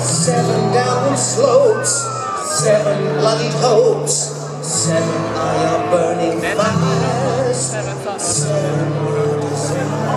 Seven downward slopes, seven bloody hopes, seven eye burning fires, Seven seven, seven, seven, seven, seven, seven, seven, seven, seven, seven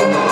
Oh,